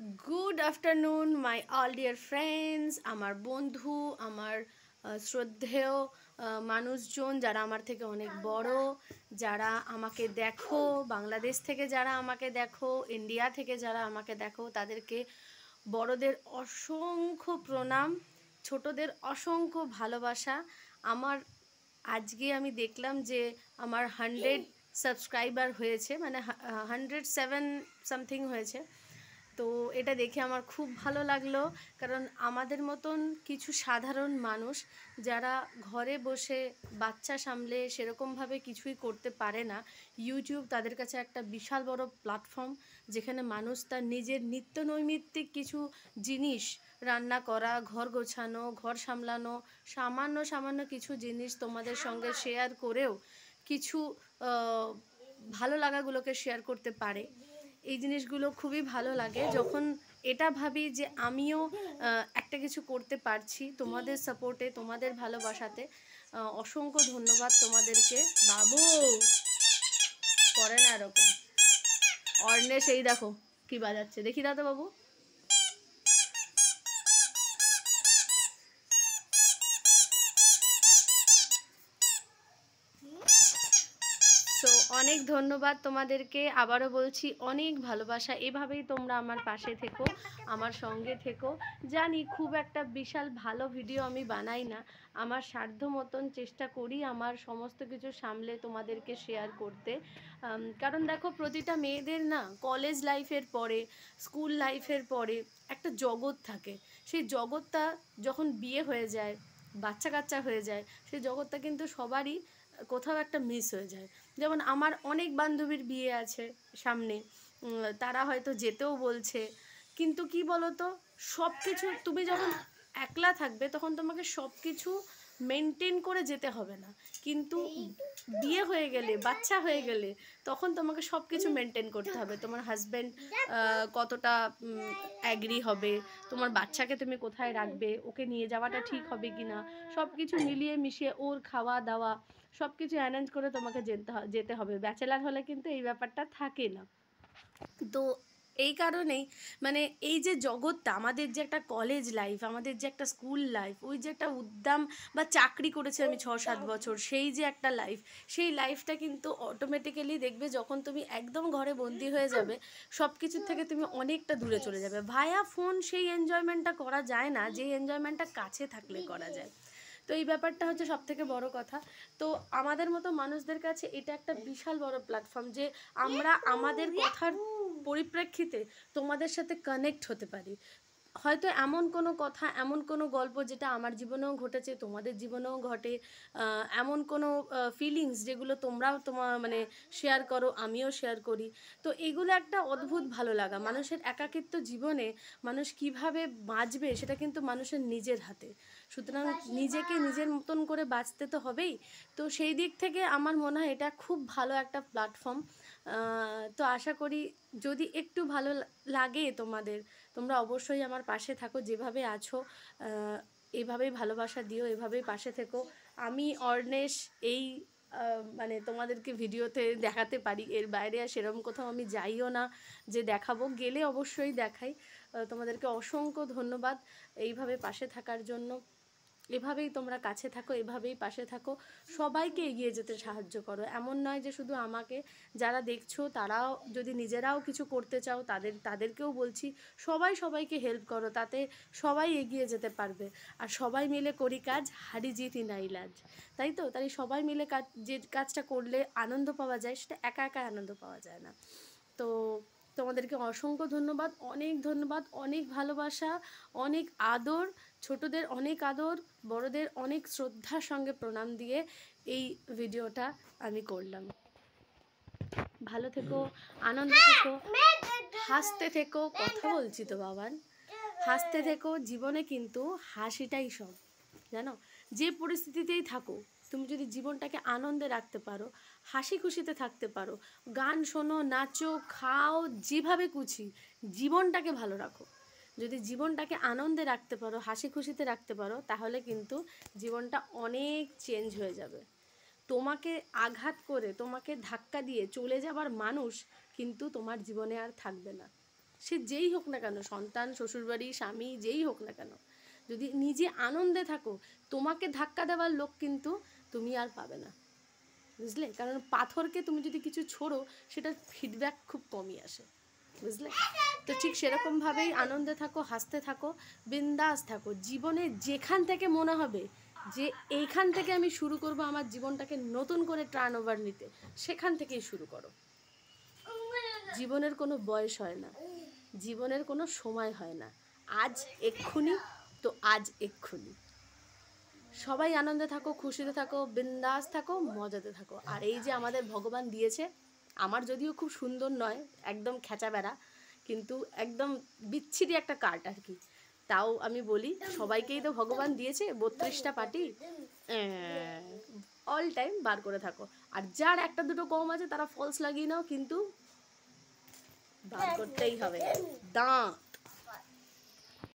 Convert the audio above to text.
Good afternoon my all dear friends আমার বন্ধু, আমার শ্রদ্ধেয় মানুষজন যারা আমার থেকে অনেক বড়, যারা আমাকে দেখো, বাংলাদেশ থেকে যারা আমাকে দেখো ইন্ডিয়া থেকে যারা আমাকে দেখো, তাদেরকে বড়দের অসংখ্য প্রণাম, ছোটদের অসংখ্য ভালোবাসা। আমার আজকে আমি দেখলাম যে আমার হান্ড্রেড সাবস্ক্রাইবার হয়েছে মানে হান্ড্রেড সেভেন সামথিং হয়েছে। তো এটা দেখে আমার খুব ভালো লাগল। কারণ আমাদের মতন কিছু সাধারণ মানুষ যারা ঘরে বসে বাচ্চা সামলে সেরকমভাবে কিছুই করতে পারে না ইউটিউব তাদের কাছে একটা বিশাল বড় প্ল্যাটফর্ম যেখানে মানুষ তার নিজের নিত্য নৈমিত্তিক কিছু জিনিস রান্না করা, ঘর গোছানো, ঘর সামলানো, সামান্য সামান্য কিছু জিনিস তোমাদের সঙ্গে শেয়ার করেও কিছু ভালো লাগাগুলোকে শেয়ার করতে পারে। এই জিনিসগুলো খুবই ভালো লাগে। যখন এটা ভাবি যে আমিও একটা কিছু করতে পারছি তোমাদের সাপোর্টে তোমাদের ভালোবাসাতে অসংখ্য ধন্যবাদ তোমাদেরকে। বাবু, করে না এরকম। অর্ণেশ, এই দেখো কি বাজাচ্ছে। দেখি দাদা বাবু সো অনেক ধন্যবাদ তোমাদেরকে। আবারও বলছি, অনেক ভালোবাসা। এভাবেই তোমরা আমার পাশে থেকো, আমার সঙ্গে থেকো। জানি খুব একটা বিশাল ভালো ভিডিও আমি বানাই না। আমার সাধ্য মতন চেষ্টা করি আমার সমস্ত কিছু সামলে তোমাদেরকে শেয়ার করতে। কারণ দেখো, প্রতিটা মেয়েদের না কলেজ লাইফের পরে স্কুল লাইফের পরে একটা জগৎ থাকে। সেই জগৎটা যখন বিয়ে হয়ে যায় বাচ্চা কাচ্চা হয়ে যায়, সেই জগৎটা কিন্তু সবারই কোথাও একটা মিস হয়ে যায়। যেমন আমার অনেক বান্ধবীর বিয়ে আছে সামনে তারা হয়তো যেতেও বলছে। কিন্তু কি বলতো? সব কিছু তুমি যখন একলা থাকবে তখন তোমাকে সব কিছু মেনটেন করে যেতে হবে না। কিন্তু বিয়ে হয়ে গেলে, বাচ্চা হয়ে গেলে, তখন তোমাকে সব কিছু মেনটেন করতে হবে। তোমার হাজব্যান্ড কতটা অ্যাগ্রি হবে, তোমার বাচ্চাকে তুমি কোথায় রাখবে, ওকে নিয়ে যাওয়াটা ঠিক হবে কি না সব কিছু মিলিয়ে মিশিয়ে ওর খাওয়া দাওয়া সব কিছু অ্যারেঞ্জ করে তোমাকে যেতে যেতে হবে। ব্যাচেলার হলে কিন্তু এই ব্যাপারটা থাকে না। তো এই কারণেই মানে এই যে জগৎটা আমাদের যে একটা কলেজ লাইফ আমাদের যে একটা স্কুল লাইফ ওই যে একটা উদ্দাম বা চাকরি করেছি আমি ছ সাত বছর সেই যে একটা লাইফ সেই লাইফটা কিন্তু অটোমেটিক্যালি দেখবে যখন তুমি একদম ঘরে বন্দি হয়ে যাবে সব কিছুর থেকে তুমি অনেকটা দূরে চলে যাবে। ভায়া ফোন সেই এনজয়মেন্টটা করা যায় না যে এনজয়মেন্টটা কাছে থাকলে করা যায়। তো এই ব্যাপারটা হচ্ছে সব থেকে বড় কথা। তো আমাদের মতো মানুষদের কাছে এটা একটা বিশাল বড় প্ল্যাটফর্ম যে আমরা আমাদের কথার পরিপ্রেক্ষিতে তোমাদের সাথে কানেক্ট হতে পারি। হয়তো এমন কোনো কথা, এমন কোনো গল্প যেটা আমার জীবনেও ঘটেছে, তোমাদের জীবনেও ঘটে এমন কোনো ফিলিংস যেগুলো তোমরাও তোমার মানে শেয়ার করো, আমিও শেয়ার করি। তো এগুলো একটা অদ্ভুত ভালো লাগা। মানুষের একাকিত্ব জীবনে মানুষ কীভাবে বাঁচবে সেটা কিন্তু মানুষের নিজের হাতে। সুতরাং নিজেকে নিজের মতন করে বাঁচতে তো হবেই। তো সেই দিক থেকে আমার মনে হয় এটা খুব ভালো একটা প্ল্যাটফর্ম তো আশা করি যদি একটু ভালো লাগে তোমাদের, তোমরা অবশ্যই আমার পাশে থাকো, যেভাবে আছো এভাবেই ভালোবাসা দিও, এভাবেই পাশে থেকো। আমি অর্ণেশ এই মানে তোমাদেরকে ভিডিওতে দেখাতে পারি, এর বাইরে আর সেরকম কোথাও আমি যাইও না যে দেখাবো, গেলে অবশ্যই দেখাই। তোমাদেরকে অসংখ্য ধন্যবাদ এইভাবে পাশে থাকার জন্য। এভাবেই তোমরা কাছে থাকো, এভাবেই পাশে থাকো। সবাইকে এগিয়ে যেতে সাহায্য করো। এমন নয় যে শুধু আমাকে, যারা দেখছ তারাও, যদি নিজেরাও কিছু করতে চাও তাদের, তাদেরকেও বলছি, সবাই সবাইকে হেল্প করো তাতে সবাই এগিয়ে যেতে পারবে। আর সবাই মিলে করি কাজ হারি জিতি না ইলাজ। তাই তো? তাই সবাই মিলে কাজ, যে কাজটা করলে আনন্দ পাওয়া যায়, সেটা একা একা আনন্দ পাওয়া যায় না। তো তোমাদেরকে অসংখ্য ধন্যবাদ অনেক ধন্যবাদ অনেক ভালোবাসা অনেক আদর ছোটদের অনেক আদর বড়দের অনেক শ্রদ্ধার সঙ্গে প্রণাম দিয়ে এই ভিডিওটা আমি করলাম। ভালো থেকো আনন্দ থেকো হাসতে থেকো কথা বলছি তো বাবান। হাসতে থেকো জীবনে কিন্তু হাসিটাই সব জানো? যে পরিস্থিতিতেই থাকো তুমি যদি জীবনটাকে আনন্দে রাখতে পারো, হাসি খুশিতে থাকতে পারো, গান শোনো, নাচো, খাও, যেভাবে খুশি, জীবনটাকে ভালো রাখো। যদি জীবনটাকে আনন্দে রাখতে পারো, হাসি খুশিতে রাখতে পারো, তাহলে কিন্তু জীবনটা অনেক চেঞ্জ হয়ে যাবে। তোমাকে আঘাত করে, তোমাকে ধাক্কা দিয়ে চলে যাবার মানুষ কিন্তু তোমার জীবনে আর থাকবে না। সে যেই হোক না কেন, সন্তান, শ্বশুরবাড়ি, স্বামী, যেই হোক না কেন যদি নিজে আনন্দে থাকো, তোমাকে ধাক্কা দেওয়ার লোক কিন্তু তুমি আর পাবে না। বুঝলে? কারণ পাথরকে তুমি যদি কিছু ছোড়ো, সেটার ফিডব্যাক খুব কমই আসে। বুঝলে? তো ঠিক সেরকমভাবেই আনন্দে থাকো, হাসতে থাকো, বিন্দাস থাকো। জীবনে যেখান থেকে মনে হবে যে এইখান থেকে আমি শুরু করব আমার জীবনটাকে নতুন করে টার্ন ওভার নিতে, সেখান থেকেই শুরু করো। জীবনের কোনো বয়স হয় না। জীবনের কোনো সময় হয় না। আজ এক্ষুনি তো আজ এক্ষুনি। সবাই আনন্দে থাকো, খুশিতে থাকো, বিন্দাস থাকো, মজাতে থাকো। আর এই যে আমাদের ভগবান দিয়েছে, আমার যদিও খুব সুন্দর নয়, একদম খেচা বেড়া, কিন্তু একদম বিচ্ছিরি একটা কার্ড আর কি। তাও আমি বলি, সবাইকেই তো ভগবান দিয়েছে, বত্রিশটা পার্টি অল টাইম বার করে থাকো। আর যার একটা দুটো কম আছে, তারা ফলস লাগিয়ে নাও, কিন্তু বার করতেই হবে। দাঁত